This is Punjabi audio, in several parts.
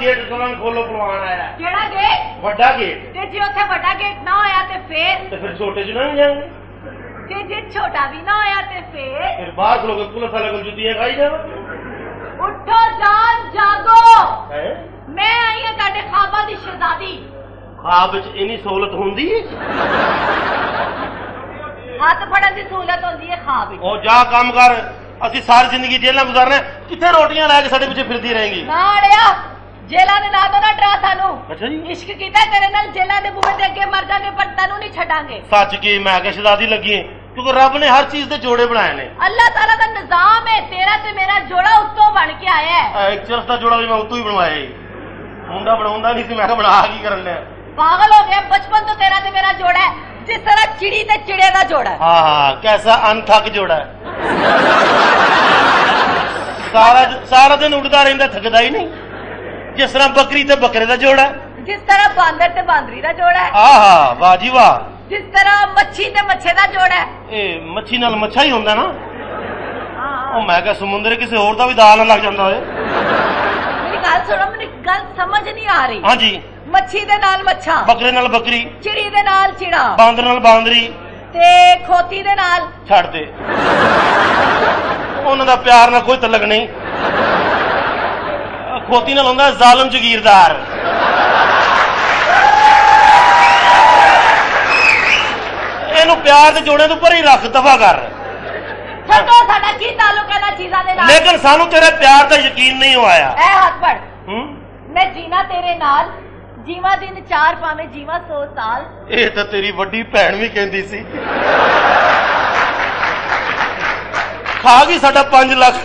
ਗੇਟ ਖੋਲਣ ਖੋਲੋ ਪਲਵਾਨ ਆਇਆ। ਕਿਹੜਾ ਗੇਟ ਵੱਡਾ ਗੇਟ ਤੇ ਜੇ ਉੱਥੇ ਵੱਡਾ ਗੇਟ ਨਾ ਹੋਇਆ ਤੇ ਫੇਰ? ਤੇ ਫਿਰ ਛੋਟੇ ਚ ਨਹੀਂ ਜਾਣਗੇ? ਤੇ ਜੇ ਛੋਟਾ ਵੀ ਨਾ ਹੋਇਆ ਤੇ ਫੇਰ? ਫਿਰ ਬਾਹਰ ਖਲੋ ਕੇ ਪੁਲਿਸ ਵਾਲੇ ਕੋਲ ਜੁੱਤੀਆਂ ਖਾਈ ਜਾਵਾਂ ਉੱਠੋ ਜਾਨ ਜਾਗੋ। ਮੈਂ ਆਈ ਹਾਂ ਤੁਹਾਡੇ ਖਾਬਾਂ ਦੀ ਸ਼ਹਿਜ਼ਾਦੀ ਖਾਬ ਵਿੱਚ ਇੰਨੀ ਸਹੂਲਤ ਹੁੰਦੀ ਹੈ ਹੱਥ ਫੜਨ ਦੀ ਸਹੂਲਤ ਹੁੰਦੀ ਹੈ ਖਾਬ ਵਿੱਚ। ਉਹ ਜਾ ਕੰਮ ਕਰ। ਅਸੀਂ ਸਾਰੀ ਜ਼ਿੰਦਗੀ ਜੇਲ੍ਹਾਂ ਗੁਜ਼ਾਰਨੇ ਕਿੱਥੇ ਰੋਟੀਆਂ ਲੈ ਕੇ ਸਾਡੇ ਪਿੱਛੇ ਫਿਰਦੀ ਰਹੇਗੀ? ਨਾ ਅੜਿਆ। ਜੇਲਾਂ ਦੇ ਨਾਂ ਤੋਂ ਨਾ ਡਰਾ ਸਾਨੂੰ। ਅੱਛਾ ਜੀ। ਇਸ਼ਕ ਕੀਤਾ ਤੇਰੇ ਨਾਲ ਜੇਲਾਂ ਦੇ ਬੂਹੇ ਦੇ ਅੱਗੇ ਮਰ ਜਾਗੇ ਪਰ ਤੈਨੂੰ ਨਹੀਂ ਛੱਡਾਂਗੇ। ਸੱਚ ਕੀ ਮੈਂ ਕਿ ਸ਼ਹਜ਼ਾਦੀ ਲੱਗੀ ਹੈ ਕਿਉਂਕਿ ਰੱਬ ਨੇ ਹਰ ਚੀਜ਼ ਦੇ ਜੋੜੇ ਬਣਾਏ ਨੇ। ਅੱਲਾਹ ਤਾਲਾ ਦਾ ਨਿਜ਼ਾਮ ਹੈ ਤੇਰਾ ਤੇ ਮੇਰਾ ਜੋੜਾ ਉੱਤੋਂ ਬਣ ਕੇ ਆਇਆ ਹੈ। ਇਹ ਚਰਸ ਦਾ ਜੋੜਾ ਵੀ ਮੈਂ ਉਤੋਂ ਹੀ ਬਣਵਾਇਆ ਜੀ। ਮੁੰਡਾ ਬਣਾਉਂਦਾ ਨਹੀਂ ਸੀ ਮੈਂ ਕਿਹਾ ਬਣਾ ਕੀ ਕਰਨ ਲਿਆ ਪਾਗਲ ਹੋ ਗਿਆ ਬਚਪਨ ਤੋਂ ਤੇਰਾ ਤੇ ਮੇਰਾ ਜੋੜਾ ਹੈ। ਜਿਸ ਤਰ੍ਹਾਂ ਚਿੜੀ ਤੇ ਚਿੜੇ ਦਾ ਜੋੜਾ ਹੈ। ਹਾਂ ਹਾਂ ਕੈਸਾ ਅਨਥਕ ਜੋੜਾ ਹੈ। ਸਾਰਾ ਸਾਰਾ ਦਿਨ ਉੱਡਦਾ ਰਹਿੰਦਾ ਥੱਕਦਾ ਹੀ ਨਹੀਂ। ਜਿਸ ਤਰ੍ਹਾਂ ਬੱਕਰੀ ਤੇ ਬੱਕਰੇ ਦਾ ਜੋੜਾ ਹੈ। ਜਿਸ ਤਰ੍ਹਾਂ ਬਾਂਦਰ ਤੇ ਬਾਂਦਰੀ ਦਾ ਜੋੜਾ ਹੈ। ਆਹਾ ਵਾਹ ਜੀ ਵਾਹ। ਜਿਸ ਤਰ੍ਹਾਂ ਮੱਛੀ ਤੇ ਮੱਛੇ ਦਾ ਜੋੜਾ ਹੈ। ਇਹ ਮੱਛੀ ਨਾਲ ਮੱਛਾ ਹੀ ਹੁੰਦਾ ਨਾ। ਹਾਂ। ਉਹ ਮੈਂ ਕਿਹਾ ਸਮੁੰਦਰ ਕਿਸੇ ਹੋਰ ਦਾ ਵੀ ਦਾਲ ਲੱਗ ਜਾਂਦਾ ਹੋਏ ਮੇਰੀ ਗੱਲ ਸੁਣੋ ਮੈਨੂੰ ਗੱਲ ਸਮਝ ਨਹੀਂ ਆ ਰਹੀ। ਹਾਂਜੀ ਮੱਛੀ ਦੇ ਨਾਲ ਮੱਛਾ। ਬੱਕਰੇ ਨਾਲ ਬੱਕਰੀ। ਚਿੜੀ ਦੇ ਨਾਲ ਚਿੜਾ। ਬਾਂਦਰ ਨਾਲ ਬਾਂਦਰੀ। ਤੇ ਖੋਤੀ ਦੇ ਨਾਲ। ਛੱਡ ਦੇ। ਉਹਨਾਂ ਦਾ ਪਿਆਰ ਨਾਲ ਕੋਈ ਤਲਕ ਨਹੀਂ। ਖੋਤੀ ਨਾਲ ਹੁੰਦਾ ਜ਼ਾਲਮ ਜਗੀਰਦਾਰ। ਇਹਨੂੰ ਪਿਆਰ ਦੇ ਜੋੜੇ ਤੋਂ ਉੱਪਰ ਹੀ ਰੱਖ ਦਫਾ ਕਰ। ਛੱਡੋ ਸਾਡਾ ਕੀ ਤਾਲੁਕ ਹੈ ਨਾ ਚੀਜ਼ਾਂ ਦੇ ਨਾਲ? ਲੇਕਿਨ ਸਾਨੂੰ ਤੇਰੇ ਪਿਆਰ ਦਾ ਯਕੀਨ ਨਹੀਂ ਹੋਇਆ ਐ ਹੱਥ ਫੜ। ਹੂੰ? ਮੈਂ ਜੀਣਾ ਤੇਰੇ ਨਾਲ ਜੀਵਾ ਦਿਨ ਚਾਰ ਭਾਵੇਂ ਜੀਵਾ 100 ਸਾਲ। ਇਹ ਤਾਂ ਤੇਰੀ ਵੱਡੀ ਭੈਣ ਵੀ ਕਹਿੰਦੀ ਸੀ। ਖਾ ਗਈ ਸਾਡਾ 5 ਲੱਖ।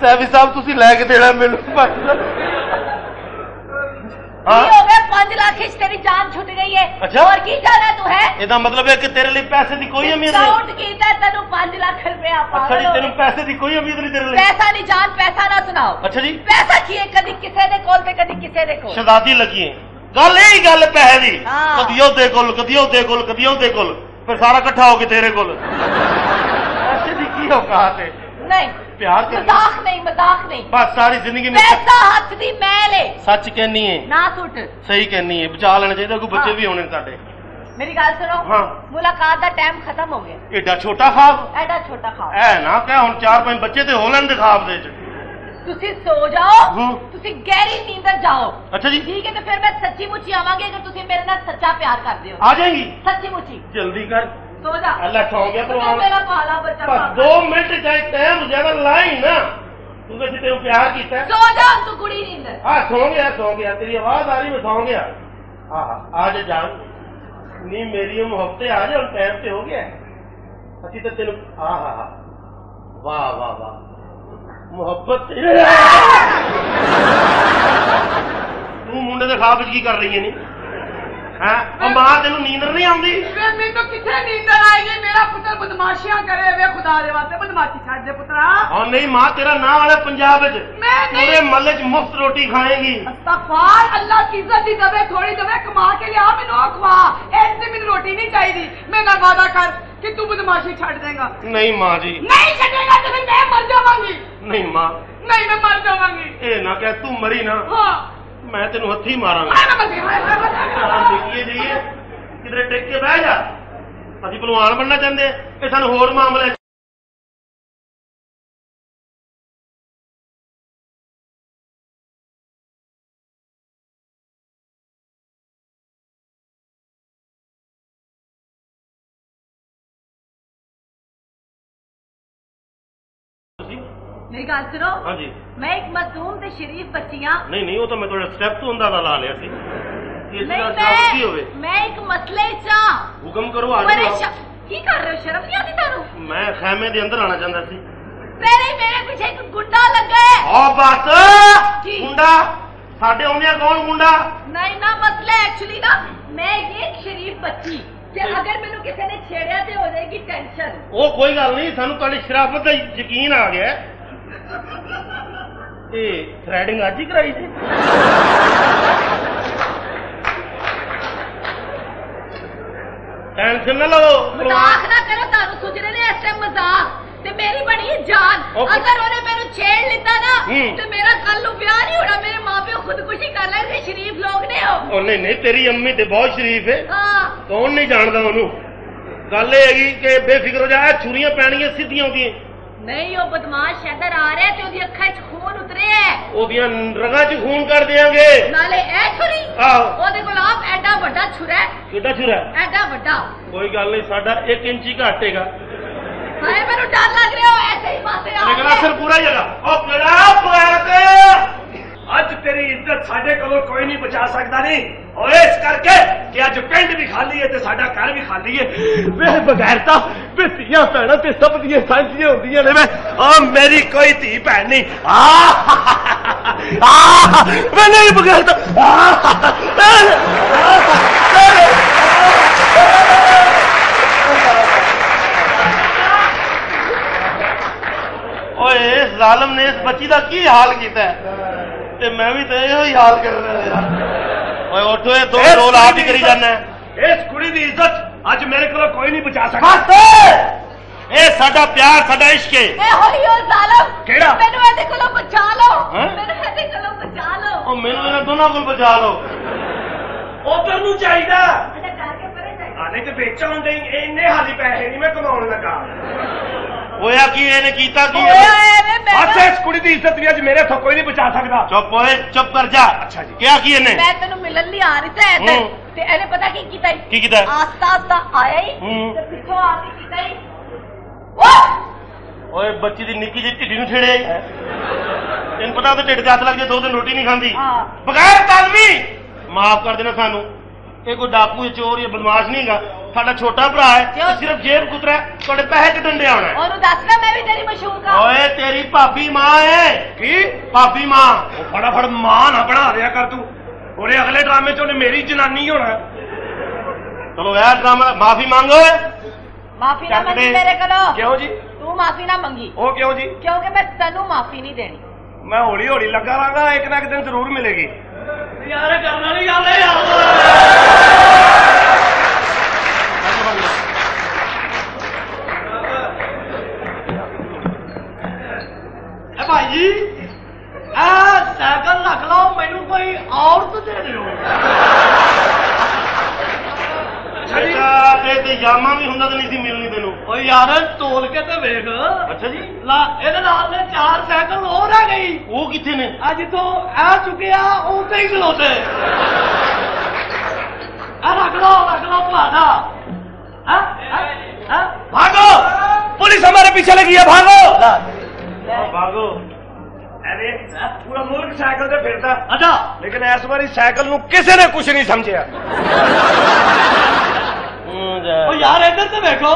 ਸੈਵੀ ਸਾਹਿਬ ਤੁਸੀਂ ਲੈ ਕੇ ਦੇਣਾ ਮੈਨੂੰ ਪੰਜ ਲੱਖ। ਕੀ ਹਾਂ ਹੋ ਗਿਆ? 5 ਲੱਖ ਵਿੱਚ ਤੇਰੀ ਜਾਨ ਛੁੱਟ ਗਈ ਹੈ ਅੱਛਾ। ਹੋਰ ਕੀ ਚਾਹਨਾ ਤੂੰ ਹੈ? ਇਹਦਾ ਮਤਲਬ ਹੈ ਕਿ ਤੇਰੇ ਲਈ ਪੈਸੇ ਦੀ ਕੋਈ ਉਮੀਦ ਨਹੀਂ। ਕਾਊਂਟ ਕੀਤਾ ਤੈਨੂੰ 5 ਲੱਖ ਰੁਪਇਆ ਅੱਛਾ ਜੀ ਤੈਨੂੰ ਪੈਸੇ ਦੀ ਕੋਈ ਉਮੀਦ ਨਹੀਂ ਤੇਰੇ ਲਈ। ਪੈਸਾ ਨਹੀਂ ਜਾਨ ਪੈਸਾ ਨਾ ਸੁਣਾਓ। ਅੱਛਾ ਜੀ। ਪੈਸਾ ਕੀ ਹੈ? ਕਦੀ ਕਿਸੇ ਦੇ ਕੋਲ ਤੇ ਕਦੀ ਕਿਸੇ ਦੇ ਕੋਲ। ਸ਼ਹਜ਼ਾਦੀ ਲੱਗੀ ਹੈ ਗੱਲ ਇਹ ਹੀ ਗੱਲ ਪੈਸੇ ਦੀ। ਹਾਂ। ਕਦੀ ਉਹਦੇ ਕੋਲ ਕਦੀ ਉਹਦੇ ਕੋਲ ਕਦੀ ਉਹਦੇ ਕੋਲ। ਫਿਰ ਸਾਰਾ ਇਕੱਠਾ ਹੋ ਕੇ ਤੇਰੇ ਕੋਲ। ਪੈਸੇ ਦੀ ਕੀ ਔਕਾਤ ਹੈ ਨਹੀਂ। ਪਿਆਰ ਕਰਨਾ ਮਜ਼ਾਕ ਨਹੀਂ ਮਜ਼ਾਕ ਨਹੀਂ। ਬਸ ਸਾਰੀ ਜ਼ਿੰਦਗੀ में ਪੈਸਾ ਹੱਥ ਦੀ ਮੈਲ ਹੈ ਸੱਚ ਕਹਿਨੀ ਹੈ ਨਾ ਸੁੱਟ। ਸਹੀ ਕਹਿਨੀ ਹੈ ਬਚਾ ਲੈਣਾ ਚਾਹੀਦਾ ਕੋਈ ਬੱਚੇ ਹਾਂ। ਵੀ ਹੋਣੇ ਨੇ ਸਾਡੇ। ਮੇਰੀ ਗੱਲ ਸੁਣੋ। ਹਾਂ। ਮੁਲਾਕਾਤ ਦਾ ਟਾਈਮ ਖਤਮ ਹੋ ਗਿਆ। ਏਡਾ ਛੋਟਾ ਖਾਬ। ਐਡਾ ਛੋਟਾ ਖਾਓ ਐ ਨਾ ਕਹਿ ਹੁਣ ਚਾਰ ਪੰਜ ਬੱਚੇ ਤੇ ਹੋ ਲੈਣ ਦੇ ਖਾਬ ਦੇ ਚ ਤੁਸੀਂ ਸੋ ਜਾਓ। ਤੁਸੀਂ ਗਹਿਰੀ ਨੀਂਦਰ ਜਾਓ। ਅੱਛਾ ਜੀ। ਠੀਕ ਹੈ ਤੇ ਫਿਰ ਮੈਂ ਸੱਚੀ ਮੁੱਚੀ ਆਵਾਂਗੀ ਅਗਰ ਤੁਸੀਂ ਮੇਰੇ ਨਾਲ ਸੱਚਾ ਪਿਆਰ ਕਰਦੇ ਹੋ। ਆ ਜਾਏਗੀ? ਸੱਚੀ ਮੁੱਚੀ। ਜਲਦੀ ਕਰ। ਸੋ ਜਾ ਅੱਲਾ ਸੌ ਗਿਆ ਤੂੰ ਪ੍ਰਵਾਨ ਮੇਰਾ ਪਾਲਾ ਬੱਚਾ ਬਸ ਪਾਪਾ। 2 ਮਿੰਟ ਚਾਹੇ ਟਾਈਮ ਜ਼ਿਆਦਾ ਲਾਈ ਨਾ ਤੂੰ ਕਿ ਤੈਨੂੰ ਪਿਆਰ ਕੀਤਾ ਹੈ। ਸੋ ਜਾ ਤੂੰ ਕੁੜੀ ਨੀਂਦਰ ਆ ਸੌ ਗਿਆ ਸੌ ਗਿਆ ਤੇਰੀ ਆਵਾਜ਼ ਆ ਰਹੀ ਮੈਂ ਸੌ ਗਿਆ ਆਹ ਆ ਜਾ ਜਾਨ ਨੀ ਮੇਰੀ ਉਹ ਮੁਹੱਬਤੇ ਆ ਜਾ ਹੁਣ ਟਾਈਮ ਤੇ ਹੋ ਗਿਆ ਅਸੀਂ ਤਾਂ ਤੈਨੂੰ ਆਹ ਹਾ ਵਾਹ ਵਾਹ ਵਾਹ ਮੁਹੱਬਤ ਤੂੰ ਮੁੰਡੇ ਦੇ ਹੈ? ਨੀ ਉਹ ਮਾਂ ਤੈਨੂੰ ਨੀਂਦਰ ਨਹੀਂ ਆਉਂਦੀ? ਵੇ ਮੈਨੂੰ ਕਿੱਥੇ ਨੀਂਦਰ ਆਏਗੀ? ਮੇਰਾ ਪੁੱਤਰ ਬਦਮਾਸ਼ੀਆਂ ਕਰੇ ਵੇ ਖੁਦਾ ਦੇ ਵਾਸਤੇ ਬਦਮਾਸ਼ੀ ਛੱਡ ਦੇ ਪੁੱਤਰਾ। ਹਾਂ ਨਹੀਂ ਮਾਂ ਤੇਰਾ ਨਾਂ ਵਾਲੇ ਪੰਜਾਬ ਵਿੱਚ ਪੂਰੇ ਮਹੱਲੇ 'ਚ ਮੁਫਤ ਰੋਟੀ ਖਾਏਗੀ। ਅਸਤਗਫਾਰ ਅੱਲਾ ਕੀ ਇੱਜ਼ਤ ਦੀ ਦਵੇ ਥੋੜੀ ਦਵੇ ਕਮਾ ਕੇ ਲਿਆ ਮੈਨੂੰ ਖਵਾ। ਐਸ ਮੈਨੂੰ ਰੋਟੀ ਨਹੀਂ ਚਾਹੀਦੀ। ਮੈਂ ਨਾਲ ਵਾਦਾ ਕਰ ਕਿ ਤੂੰ ਬਦਮਾਸ਼ੀ ਛੱਡ ਦੇਗਾ। ਨਹੀਂ ਮਾਂ ਜੀ। ਨਹੀਂ ਛੱਡੇਗਾ ਤੇ ਮੈਂ ਮਰ ਜਾਵਾਂਗੀ। ਨਹੀਂ ਮਾਂ। ਨਹੀਂ ਮੈਂ ਮਰ ਜਾਵਾਂਗੀ। ਇਹ ਨਾ ਕਹਿ ਤੂੰ ਮਰੀ ਨਾ। ਹਾਂ। ਮੈਂ ਤੈਨੂੰ ਹੱਥੀ ਮਾਰਾਂਗਾ। ਦੇਖੀਏ ਜਾਈਏ ਕਿਧਰੇ ਟਿਕ ਕੇ ਬਹਿ ਜਾ। ਅਸੀਂ ਪਹਿਲਵਾਨ ਬਣਨਾ ਚਾਹੁੰਦੇ ਇਹ ਸਾਨੂੰ ਹੋਰ ਮਾਮਲੇ ਮੇਰੀ ਗੱਲ ਸੁਣੋ। ਹਾਂਜੀ। ਮੈਂ ਇੱਕ ਮਾਸੂਮ ਤੇ ਸ਼ਰੀਫ ਬੱਚੀਆਂ ਨਹੀਂ ਨਹੀਂ ਉਹ ਤਾਂ ਮੈਂ ਤੁਹਾਡਾ ਸਟੈਪ ਤੋਂ ਅੰਦਾਜ਼ਾ ਲਾ ਲਿਆ ਸੀ। ਇਸ ਦਾ ਸਟੈਪ ਕੀ ਹੋਵੇ। ਮੈਂ ਇੱਕ ਮਸਲੇ ਚ ਆ ਹੁਕਮ ਕਰੋ ਆ ਜਾਓ ਕੀ ਕਰ ਰਹੇ ਹੋ? ਸ਼ਰਮ ਨਹੀਂ ਆਉਂਦੀ ਤੁਹਾਨੂੰ? ਮੈਂ ਖੈਮੇ ਦੇ ਅੰਦਰ ਆਣਾ ਚਾਹੁੰਦਾ ਸੀ। ਮੇਰੇ ਮੇਰੇ ਪਿੱਛੇ ਇੱਕ ਗੁੰਡਾ ਲੱਗਾ ਹੈ। ਆ ਬਸ? ਮੁੰਡਾ ਸਾਡੇ ਆਉਂਦਿਆਂ ਕੌਣ ਮੁੰਡਾ ਨਹੀਂ ਨਾ ਮਸਲਾ ਐਕਚੁਅਲੀ ਨਾ। ਮੈਂ ਇੱਕ ਸ਼ਰੀਫ ਬੱਚੀ। ਕਿ ਅਗਰ ਮੈਨੂੰ ਕਿਸੇ ਨੇ ਛੇੜਿਆ ਤੇ ਹੋ ਜਾਏਗੀ ਟੈਨਸ਼ਨ ਉਹ ਕੋਈ ਗੱਲ ਨਹੀਂ ਸਾਨੂੰ ਤੁਹਾਡੀ ਸ਼ਰਾਫਤ ਦਾ ਯਕੀਨ ਆ ਗਿਆ ਹੈ। ਇਹ ਥ੍ਰੈਡਿੰਗ ਅੱਜ ਹੀ ਕਰਾਈ ਸੀ। ਟੈਨਸ਼ਨ ਨਾ ਲਓ ਮਜ਼ਾਕ ਨਾ ਕਰੋ ਤੁਹਾਨੂੰ ਸੁਝਰੇ ਨੇ ਇਸ ਟਾਈਮ ਮਜ਼ਾਕ। ਤੇ ਮੇਰੀ ਬਣੀ ਜਾਨ। ਅਗਰ ਉਹਨੇ ਮੈਨੂੰ ਛੇੜ ਲਿੱਤਾ ਨਾ। ਤੇ ਮੇਰਾ ਕੱਲ ਨੂੰ ਵਿਆਹ ਨਹੀਂ ਹੋਣਾ ਮੇਰੇ ਮਾਪਿਓ ਖੁਦਕੁਸ਼ੀ ਕਰ ਲੈਣਗੇ ਸ਼ਰੀਫ ਲੋਕ ਨੇ ਉਹ। ਨਹੀਂ ਨਹੀਂ ਤੇਰੀ ਅੰਮੀ ਤੇ ਬਹੁਤ ਸ਼ਰੀਫ ਹੈ ਹਾਂ। ਕੌਣ ਨਹੀਂ ਜਾਣਦਾ ਉਹਨੂੰ? ਗੱਲ ਇਹ ਹੈਗੀ ਕਿ ਬੇਫਿਕਰ ਹੋ ਜਾ ਇਹ ਛੁਰੀਆਂ ਪੈਣਗੀਆਂ ਸਿੱਧੀਆਂ ਉਹਦੀਆਂ ਨਹੀਂ ਉਹ ਬਦਮਾਸ਼ ਇੱਧਰ ਆ ਰਿਹਾ ਤੇ ਉਹਦੀ ਅੱਖਾਂ 'ਚ ਖੂਨ ਉਤਰਿਆ ਹੈ। ਉਹਦੀਆਂ ਰਗਾਂ 'ਚ ਖੂਨ ਕਰ ਦਿਆਂਗੇ। ਨਾਲੇ ਇਹ ਛੁਰੀ ਆਹੋ। ਉਹਦੇ ਕੋਲ ਆਪ ਐਡਾ ਵੱਡਾ ਛੁਰਾ ਹੈ। ਕਿੱਡਾ ਛੁਰਾ ਐਡਾ ਵੱਡਾ। ਕੋਈ ਗੱਲ ਨਹੀਂ ਸਾਡਾ 1 ਇੰਚ ਹੀ ਘੱਟ ਹੈਗਾ। ਹਾਏ ਮੈਨੂੰ ਡਰ ਲੱਗ ਰਿਹਾ ਉਹ ਐਸੇ ਹੀ ਪਾਸੇ ਆ ਲੇਕਿਨ। ਅਸਰ ਪੂਰਾ ਹੀ ਹੈਗਾ। ਉਹ ਕਿਹੜਾ ਪੁਆਤ ਅੱਜ ਤੇਰੀ ਇੱਜ਼ਤ ਸਾਡੇ ਕੋਲੋਂ ਕੋਈ ਨਹੀਂ ਬਚਾ ਸਕਦਾ ਨਹੀਂ ਓਏ ਇਸ ਕਰਕੇ ਕਿ ਅੱਜ ਪਿੰਡ ਵੀ ਖਾਲੀ ਹੈ ਤੇ ਸਾਡਾ ਘਰ ਵੀ ਖਾਲੀ ਹੈ। ਵੇ ਬਗੈਰਤਾ ਵੇ ਧੀਆਂ ਭੈਣਾਂ ਤੇ ਸਭ ਦੀਆਂ ਸਾਂਝੀਆਂ ਹੁੰਦੀਆਂ ਨੇ ਵੇ ਆ ਮੇਰੀ ਕੋਈ ਧੀ ਭੈਣ ਨਹੀਂ ਆ ਆ ਵੇ ਨਹੀਂ ਬਗੈਰਤਾ ਓਏ ਇਸ ਜ਼ਾਲਮ ਨੇ ਇਸ ਬੱਚੀ ਦਾ ਕੀ ਹਾਲ ਕੀਤਾ? ਤੇ ਮੈਂ ਵੀ ਤੇ ਇਹੋ ਹੀ ਹਾਲ ਕਰ ਰਿਹਾ ਯਾਰ ਓਏ ਉੱਠੋ ਇਹ ਦੋ ਰੋਲ ਆਪ ਹੀ ਕਰੀ ਜਾਂਦਾ। ਇਸ ਕੁੜੀ ਦੀ ਇੱਜ਼ਤ ਅੱਜ ਮੇਰੇ ਕੋਲੋਂ ਕੋਈ ਨਹੀਂ ਬਚਾ ਸਕਦਾ। ਬਸ! ਇਹ ਸਾਡਾ ਪਿਆਰ ਸਾਡਾ ਇਸ਼ਕ ਹੈ। ਇਹ ਹੋਈ ਉਹ ਜ਼ਾਲਮ। ਕਿਹੜਾ? ਮੈਨੂੰ ਇਹਦੇ ਕੋਲੋਂ ਬਚਾ ਲਓ? ਮੈਨੂੰ ਇਹਦੇ ਕੋਲੋਂ ਬਚਾ ਲਓ। ਉਹ ਮੈਨੂੰ ਇਹਨਾਂ ਦੋਨਾਂ ਕੋਲ ਬਚਾ ਲਓ। ਉਧਰ ਨੂੰ ਚਾਹੀਦਾ। ਇਹਦਾ ਕਰਕੇ ਪਰੇ ਜਾਈ ਆ ਨਹੀਂ ਤੇ ਵੇਚਣ ਦੇ ਇੰਨੇ ਹਾਲੀ ਪੈਸੇ ਨਹੀਂ ਮੈਂ ਕਮਾਉਣ ਲੱਗਾ। ਹੋਇਆ ਕੀ ਇਹਨੇ ਕੀਤਾ ਕੀ ਓਏ ਇਹਨੇ? ਓਏ ਵੇ ਮੈਂ ਅੱਜ ਇਸ ਕੁੜੀ ਦੀ ਇੱਜ਼ਤ ਵੀ ਅੱਜ ਮੇਰੇ ਹੱਥੋਂ ਕੋਈ ਨਹੀਂ ਬਚਾ ਸਕਦਾ। ਚੁੱਪ ਓਏ ਚੁੱਪ ਕਰ ਜਾ। ਅੱਛਾ ਜੀ। ਕਿਆ ਕੀ ਇਹਨੇ? ਮੈਂ ਤੈਨੂੰ ਮਿਲਣ ਲਈ ਆ ਰਹੀ ਇੱਧਰ। ਹੂੰ। ਤੇ ਇਹਨੇ ਪਤਾ ਕੀ ਕੀਤਾ ਈ? ਕੀ ਕੀਤਾ? ਆਸਤਾ ਆਸਤਾ ਆਇਆ ਹੀ ਹੂੰ। ਤੇ ਪਿੱਛੋਂ ਆ ਕੇ ਕੀਤਾ ਹੀ ਓਏ ਓਏ ਬੱਚੀ ਦੀ ਨਿੱਕੀ ਜਿਹੀ ਢਿੱਡੀ ਨੂੰ ਛੇੜਿਆ ਈ। ਤੈਨੂੰ ਪਤਾ ਉਹਦੇ ਢਿੱਡ ਤੇ ਹੱਥ ਲੱਗ ਜੇ ਦੋ ਦਿਨ ਰੋਟੀ ਨਹੀਂ ਖਾਂਦੀ ਹਾਂ। ਬਗੈਰ ਤਾਲਵੀ ਮਾਫ ਕਰ ਦੇਣਾ ਸਾਨੂੰ ਇਹ ਕੋਈ ਡਾਕੂ ਜਾਂ ਚੋਰ ਜਾਂ ਬਦਮਾਸ਼ ਨਹੀਂ ਹੈਗਾ ਸਾਡਾ ਛੋਟਾ ਭਰਾ ਹੈ ਕਿਉਂ? ਸਿਰਫ ਜੇਬ ਕੁਤਰਾ ਹੈ, ਤੁਹਾਡੇ ਪੈਸੇ ਕੱਢਣ ਹੋਣਾ ਹੈ। ਉਹਨੂੰ ਦੱਸ ਨਾ ਮੈਂ ਵੀ ਤੇਰੀ ਮਸ਼ਹੂਰ ਕਰ ਓਏ ਤੇਰੀ ਭਾਬੀ ਮਾਂ ਹੈ ਕੀ ਭਾਬੀ ਮਾਂ ਉਹ ਫਟਾਫਟ ਮਾਂ ਨਾ ਬਣਾ ਦਿਆ ਕਰ ਤੂੰ ਉਹਨੇ ਅਗਲੇ ਡਰਾਮੇ 'ਚ ਉਹਨੇ ਮੇਰੀ ਜਨਾਨੀ ਹੋਣਾ। ਚਲੋ ਯਾਰ ਡਰਾਮਾ ਮਾਫੀ ਮੰਗੋ ਮਾਫੀ ਨਾ ਮੰਗੀ। ਮੇਰੇ ਕੋਲੋਂ। ਕਿਉਂ ਜੀ? ਤੂੰ ਮਾਫੀ ਨਾ ਮੰਗੀ। ਉਹ ਕਿਉਂ ਜੀ? ਕਿਉਂਕਿ ਮੈਂ ਤੈਨੂੰ ਮਾਫੀ ਨਹੀਂ ਦੇਣੀ। ਮੈਂ ਹੌਲੀ ਹੌਲੀ ਲੱਗਾ ਰਾਂਗਾ ਇੱਕ ਨਾ ਇੱਕ ਦਿਨ ਜ਼ਰੂਰ ਮਿਲੇਗੀ। ਯਾਰ ਕਰਨਾ ਨਹੀਂ ਗੱਲ ਹੈ ਯਾਰ। ਭਾਈ ਆ ਸਾਈਕਲ ਰੱਖ ਲਓ ਮੈਨੂੰ। ਕੋਈ ਔਰਤ ਦੇ ਦਿਓ ਅੱਛਾ ਇਹ ਤੇ ਯਾਮਾ ਵੀ ਹੁੰਦਾ ਤਾਂ ਨਹੀਂ ਸੀ ਮਿਲਣੀ ਤੈਨੂੰ ਓ ਯਾਰ ਤੋਲ ਕੇ ਤੇ ਵੇਖ ਅੱਛਾ ਜੀ ਲਾ ਇਹਦੇ ਨਾਲ ਦੇ ਚਾਰ ਸਾਈਕਲ ਹੋਰ ਆ ਗਈ ਉਹ ਕਿੱਥੇ ਨੇ ਅੱਜ ਤੋਂ ਆ ਚੁੱਕਿਆ ਉਤੇ ਹੀ ਖਲੋਤੇ ਆ ਰੱਖ ਲਓ ਰੱਖ ਲਓ ਤੁਹਾਡਾ ਹਾਂ ਹਾਂ भागो पुलिस हमारे पीछे लगी है भागो ਉਹ ਭਾਗੋ अरे पूरा मुल्क साइकिल से फिरता ਅੱਛਾ लेकिन इस बारी साइकिल नु किसी ने कुछ नहीं समझिया ਹੂੰ ਜਾ। ਓ ਯਾਰ ਇੱਧਰ ਤੇ ਵੇਖੋ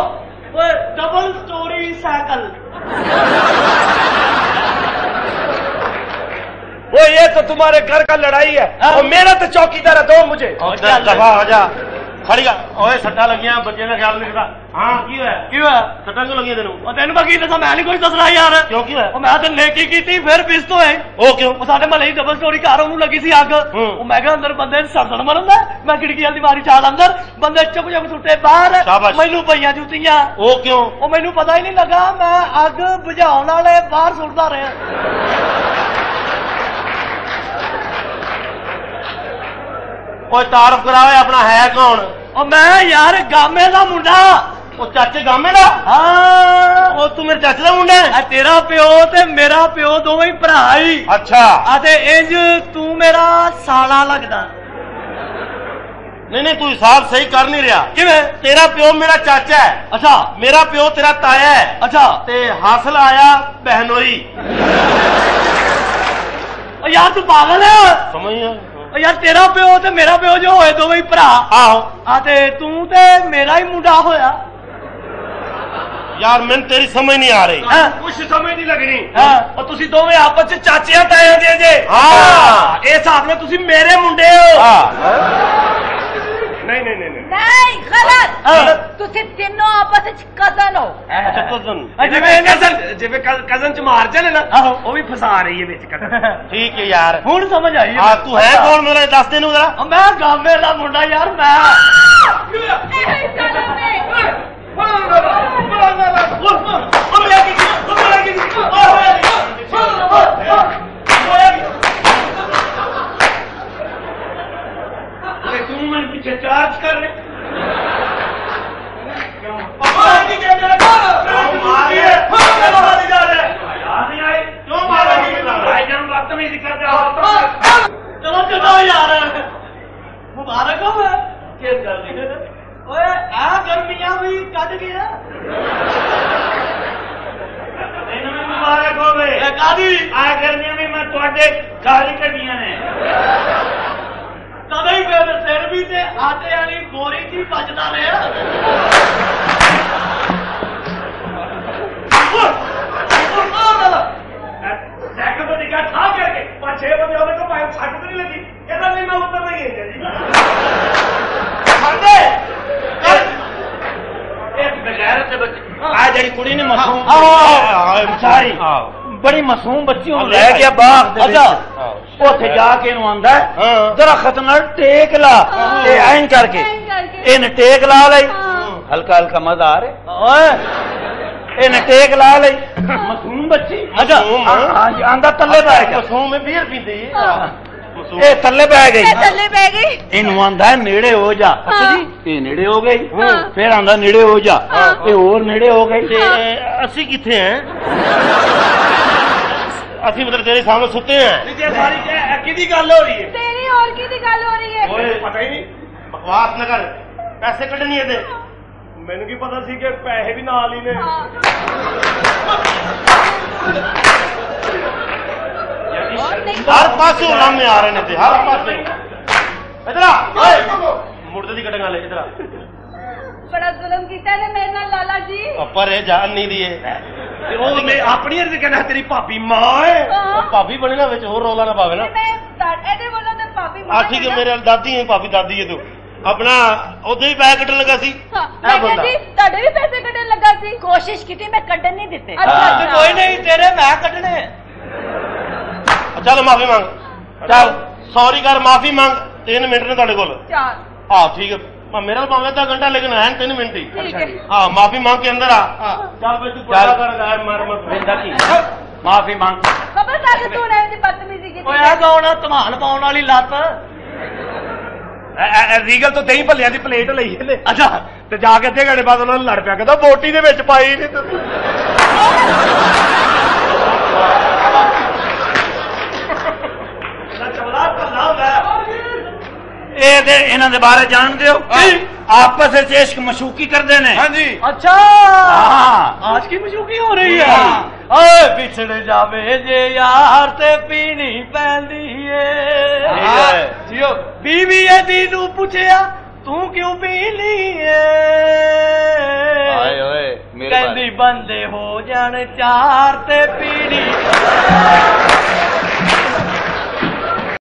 ਓਏ ਡਬਲ ਸਟੋਰੀ ਸਾਈਕਲ वो ये तो तुम्हारे घर का लड़ाई है और मेरा तो चौकीदार है दो मुझे ਉਹ ਜਾ ਦਫਾ ਹੋ ਜਾ ਖੜੀ ਗਾ ਓਏ ਸੱਟਾਂ ਲੱਗੀਆਂ ਬੱਚੇ ਦਾ ਖਿਆਲ ਨਹੀਂ ਰੱਖਦਾ ਹਾਂ ਕੀ ਹੋਇਆ? ਕੀ ਹੋਇਆ? ਸੱਟਾਂ ਕਿਉਂ ਲੱਗੀਆਂ ਤੈਨੂੰ? ਉਹ ਤੈਨੂੰ ਮੈਂ ਕੀ ਦੱਸਾਂ ਮੈਂ ਨਹੀਂ ਕੁਝ ਦੱਸਣਾ ਯਾਰ। ਕਿਉਂ ਕੀ ਹੋਇਆ? ਉਹ ਮੈਂ ਤਾਂ ਨੇਕੀ ਕੀਤੀ ਫਿਰ ਪਿਸਤ ਹੋਏ ਉਹ ਕਿਉਂ? ਉਹ ਸਾਡੇ ਮਹੱਲੇ ਦੀ ਡਬਲ ਸਟੋਰੀ ਘਰ ਉਹਨੂੰ ਲੱਗੀ ਸੀ ਅੱਗ। ਹੂੰ। ਉਹ ਮੈਂ ਕਿਹਾ ਅੰਦਰ ਬੰਦੇ ਸੜ ਸੜ ਮਰਨ ਦਾ ਮੈਂ ਖਿੜਕੀ ਵਾਲੀ ਦੀਵਾਰੀ ਚਾਲ ਅੰਦਰ ਬੰਦੇ ਚੁੱਪ ਚੁੱਪ ਸੁੱਟੇ ਬਾਹਰ। ਮੈਨੂੰ ਪਈਆਂ ਜੁੱਤੀਆਂ। ਉਹ ਕਿਉਂ? ਉਹ ਮੈਨੂੰ ਪਤਾ ਹੀ ਨਹੀਂ ਲੱਗਾ ਮੈਂ ਅੱਗ ਬੁਝਾਉਣ ਵਾਲੇ ਬਾਹਰ ਸੁੱਟਦਾ ਰਿਹਾ। ਓਏ ਤਾਰਫ ਕਰਾਵੇ ਆਪਣਾ ਹੈ ਕੌਣ? ਉਹ ਮੈਂ ਯਾਰ ਗਾਮੇ ਦਾ ਮੁੰਡਾ। ਉਹ ਚਾਚੇ ਗਾਮੇ ਦਾ? ਹਾਂ। ਉਹ ਤੂੰ ਮੇਰੇ ਚਾਚੇ ਦਾ ਮੁੰਡਾ ਹੈ? ਆ ਤੇਰਾ ਪਿਓ ਤੇ ਮੇਰਾ ਪਿਓ ਦੋਵੇਂ ਹੀ ਭਰਾ ਹੀ। ਅੱਛਾ। ਆ ਤੇ ਇੰਜ ਤੂੰ ਮੇਰਾ ਸਾਲਾ ਲੱਗਦਾ। ਨਹੀਂ ਨਹੀਂ ਤੂੰ ਹਿਸਾਬ ਸਹੀ ਕਰ ਨਹੀਂ ਰਿਹਾ। ਕਿਵੇਂ? ਤੇਰਾ ਪਿਓ ਮੇਰਾ ਚਾਚਾ ਹੈ। ਅੱਛਾ। ਮੇਰਾ ਪਿਓ ਤੇਰਾ ਤਾਇਆ ਹੈ। ਅੱਛਾ। ਤੇ ਹਾਸਲ ਆਇਆ ਬਹਿਨੋਈ ਉਹ ਯਾਰ ਤੂੰ ਪਾਗਲ ਹੈ। ਸਮਝ ਆ ਉਹ ਯਾਰ ਤੇਰਾ ਪਿਓ ਤੇ ਮੇਰਾ ਪਿਓ ਜੋ ਹੋਏ ਦੋਵੇਂ ਹੀ ਭਰਾ। ਆਹੋ। ਆ ਤੇ ਤੂੰ ਤੇ ਮੇਰਾ ਹੀ ਮੁੰਡਾ ਹੋਇਆ। ਯਾਰ ਮੈਨੂੰ ਤੇਰੀ ਸਮਝ ਨਹੀਂ ਆ ਰਹੀ। ਕੁਛ ਸਮਝ ਨਹੀਂ ਲੱਗਣੀ। ਉਹ ਤੁਸੀਂ ਦੋਵੇਂ ਆਪਸ ਵਿੱਚ ਚਾਚਿਆਂ ਤਾਇਆਂ ਦੇ ਜੇ। ਹਾਂ। ਇਹ ਹਿਸਾਬ ਨਾਲ ਤੁਸੀਂ ਮੇਰੇ ਮੁੰਡੇ ਹੋ। ਨਹੀਂ ਨਹੀਂ ਨਹੀਂ ਨਹੀਂ। ਗਲਤ। ਤੁਸੀਂ ਤਿੰਨੋਂ ਆਪਸ ਵਿੱਚ ਕਜ਼ਨ ਹੋ। ਅੱਛਾ ਕਜ਼ਨ। ਜਿਵੇਂ ਕਜ਼ਨ ਜਿਵੇਂ ਕਜ਼ਨ ਚ ਮਾਰ ਚਲੇ ਨਾ ਉਹ ਵੀ ਫਸਾ ਰਹੀ ਹੈ ਵਿੱਚ ਕਜ਼ਨ। ਠੀਕ ਹੈ ਯਾਰ। ਹੁਣ ਸਮਝ ਆਈ ਹਾਂ ਤੂੰ ਹੈ ਕੌਣ? ਮੇਰਾ ਦੱਸ ਦੇ ਨੂੰ ਜਰਾ। ਮੈਂ ਗਾਮੇ ਦਾ ਮੁੰਡਾ ਯਾਰ ਮੈਂ ਇਹ ਹੀ ਜ਼ਾਲਮ ਨੇ ਉਹ ਮੇਰਾ ਕੀ ਉਹ ਮੇਰਾ ਕੀ ਕੱਢ ਗਿਆ ਤੈਨੂੰ ਵੀ ਮੁਬਾਰਕ ਹੋਵੇ। ਇਹ ਕਾਦੀ ਆ ਕਰਨੀਆਂ ਵੀ ਮੈਂ ਤੁਹਾਡੇ ਘਰ ਹੀ ਕੱਢੀਆਂ ਨੇ। ਤਦੇ ਹੀ ਮੇਰੇ ਸਿਰ ਵੀ ਤੇ ਆਟੇ ਵਾਲੀ ਬੋਰੀ ਦੀ ਵੱਜਦਾ ਰਿਹਾ। ਸਾਈਕਲ ਤੋਂ ਨਿਕਾ ਠਾ ਕਰਕੇ ਪੰਜ ਛੇ ਬੰਦੇ ਉਹਦੇ ਕੋਲ ਪਾਇਓ ਛੱਡ ਤੇ ਨਹੀਂ ਲੱਗੀ। ਇਹਦਾ ਨਹੀਂ ਮੈਂ ਉੱਤਰ ਨਹੀਂ ਹੈ ਜੀ ਛੱਡੇ ਇਹ ਬਗੈਰ ਤੇ ਬੱਚੇ ਆ ਜਿਹੜੀ ਕੁੜੀ ਨੇ ਮਾਸੂਮ ਆਹ ਸਾਰੀ ਬੜੀ ਮਾਸੂਮ ਬੱਚੀ ਨੂੰ ਲੈ ਗਿਆ ਬਾਗ ਦੇ ਅੱਛਾ। ਵਿੱਚ ਉੱਥੇ ਜਾ ਕੇ ਇਹਨੂੰ ਆਂਦਾ ਹਾਂ। ਦਰਖਤ ਨਾਲ ਟੇਕ ਲਾ। ਤੇ ਐਂ ਕਰਕੇ। ਇਹਨੇ ਟੇਕ ਲਾ ਲਈ। ਹਲਕਾ ਹਲਕਾ ਮਜ਼ਾ ਆ ਰਿਹਾ ਓਏ ਇਹਨੇ ਟੇਕ ਲਾ ਲਈ ਮਾਸੂਮ ਬੱਚੀ ਮਾਸੂਮ, ਹਾਂ। ਹਾਂ ਜੀ ਆਂਦਾ ਥੱਲੇ ਬੈ ਗਿਆ ਮਸੂਮ ਹੈ ਬੀਅਰ ਪੀਂਦੀ ਹੈ ਇਹ ਥੱਲੇ ਬੈ ਗਈ। ਮੈਂ ਥੱਲੇ ਬਹਿ ਗਈ। ਇਹਨੂੰ ਆਂਦਾ ਨੇੜੇ ਹੋ ਜਾ। ਅੱਛਾ ਜੀ ਇਹ ਨੇੜੇ ਹੋ ਗਈ। ਫਿਰ ਆਂਦਾ ਨੇੜੇ ਹੋ ਜਾ। ਇਹ ਹੋਰ ਨੇੜੇ ਹੋ ਗਈ। ਤੇ ਅਸੀਂ ਕਿੱਥੇ ਹਾਂ ਅਸੀਂ ਮਤਲਬ ਤੇਰੇ ਸਾਹਮਣੇ ਸੁੱਤੇ ਹਾਂ ਜੇ ਸਾਰੀ ਕਿਹਦੀ ਗੱਲ ਹੋ ਰਹੀ ਹੈ? ਤੇਰੀ ਹੋਰ ਕੀ ਦੀ ਗੱਲ ਹੋ ਰਹੀ ਹੈ? ਓਏ ਪਤਾ ਹੀ ਨਹੀਂ। ਬਕਵਾਸ ਨਾ ਕਰ। ਪੈਸੇ ਕੱਢਣੀ ਇਹਦੇ। ਮੈਨੂੰ ਕੀ ਪਤਾ ਸੀ ਕਿ ਪੈਸੇ ਵੀ ਨਾਲ ਹੀ ਨੇ। ਹਾਂ। ਹੋਰ ਪਾਸੇ ਲਾਮੇ ਆ ਰਹੇ ਨੇ ਤੇ ਹਰ ਪਾਸੇ। ਇਧਰ ਆ। ਓਏ ਮੁਰਦੇ ਦੀ ਕਟੰਗਾ ਲੈ ਇਧਰ ਆ। ਬੜਾ ਜ਼ੁਲਮ ਕੀਤਾ ਨੇ ਮੇਰੇ ਨਾਲ ਲਾਲਾ ਜੀ। ਉੱਪਰ ਇਹ ਜਾਨ ਨਹੀਂ ਦੀ ਤੇ ਉਹ ਮੈਂ ਆਪਣੀ ਅਰਜ਼ ਕਹਿੰਦਾ ਤੇਰੀ ਭਾਬੀ ਮਾਂ ਹੈ। ਹਾਂ। ਭਾਬੀ ਬਣੇ ਨਾ ਵਿੱਚ ਹੋਰ ਰੋਲਾ ਨਾ ਪਾਵੇ ਨਾ। ਮੈਂ ਇਹਦੇ ਵੱਲੋਂ ਤੇ ਭਾਬੀ ਆ ਠੀਕ ਹੈ ਮੇਰੇ ਨਾਲ ਦਾਦੀ ਹੈ ਭਾਬੀ ਦਾਦੀ ਹੈ ਤੂੰ। ਆਪਣਾ ਉਹਦੇ ਵੀ ਪੈਸੇ ਕੱਢਣ ਲੱਗਾ ਸੀ। ਹਾਂ ਮੈਂ ਬੰਦਾ। ਜੀ ਤੁਹਾਡੇ ਵੀ ਪੈਸੇ ਕੱਢਣ ਲੱਗਾ ਸੀ। ਕੋਸ਼ਿਸ਼ ਕੀਤੀ ਮੈਂ ਕੱਢਣ ਨਹੀਂ ਦਿੱਤੇ। ਹਾਂ, ਤੇ ਕੋਈ ਨਹੀਂ ਤੇਰੇ ਮੈਂ ਕੱਢਣੇ। ਚੱਲ ਮਾਫੀ ਮੰਗ। ਚੱਲ ਸੌਰੀ ਕਰ ਮਾਫੀ ਮੰਗ। 3 ਮਿੰਟ ਨੇ ਤੁਹਾਡੇ ਕੋਲ। ਚਾਰ। ਹਾਂ ਠੀਕ ਹੈ। ਮੈਂ ਮੇਰਾ ਤਾਂ ਭਾਵੇਂ ਅੱਧਾ ਘੰਟਾ ਲੇਕਿਨ ਹੈ 3 ਮਿੰਟ ਹੀ। ਠੀਕ ਹੈ। ਹਾਂ ਮਾਫੀ ਮੰਗ ਕੇ ਅੰਦਰ ਆ। ਚੱਲ ਬਈ ਤੂੰ ਪਰਦਾ ਕਰ ਗਾਇ ਮਾਰ ਮਤ ਵੇਂਦਾ ਕੀ? ਮਾਫੀ ਮੰਗ। ਖਬਰਦਾਰ ਜੇ ਤੂੰ ਨੇ ਬਦਤਮੀਜ਼ੀ ਕੀਤੀ। ਓਏ ਆ ਕੌਣ ਆ ਧਮਾਲ ਪਾਉਣ ਵਾਲੀ ਲੱਤ। ਰੀਗਲ ਤੋਂ ਦਹੀਂ ਭੱਲਿਆਂ ਦੀ ਪਲੇਟ ਲਈ ਇਹਨੇ। ਅੱਛਾ। ਤੇ ਜਾ ਕੇ ਅੱਧੇ ਘੰਟੇ ਬਾਅਦ ਉਹਨਾਂ ਨੂੰ ਲੜ ਪਿਆ। ਕਹਿੰਦਾ ਬੋਟੀ ਦੇ ਵਿੱਚ ਪਾਈ ਨਹੀਂ ਤੂੰ। ਇਹ ਦੇ ਇਹਨਾਂ ਦੇ ਬਾਰੇ ਜਾਣਦੇ ਹੋ? ਆਪਸ ਵਿੱਚ ਇਸ਼ਕ ਮਸ਼ੂਕੀ ਕਰਦੇ ਨੇ? ਹਾਂਜੀ। ਅੱਛਾ। ਹਾਂ। ਅੱਜ ਕੀ ਮਸ਼ੂਕੀ ਹੋ ਰਹੀ ਹੈ। ਓਏ ਵਿਛੜ ਜਾਵੇ ਜੇ ਯਾਰ ਤੇ ਪੀਣੀ ਪੈਂਦੀ ਏ। ਜਿਓ ਬੀਵੀ ਇਹਦੀ ਨੂੰ ਪੁੱਛਿਆ ਤੂੰ ਕਿਉਂ ਪੀ ਲਈ ਏ? ਆਏ ਓਏ ਕਹਿੰਦੀ ਬੰਦੇ ਹੋ ਜਾਣ ਚਾਰ ਤੇ ਪੀਣੀ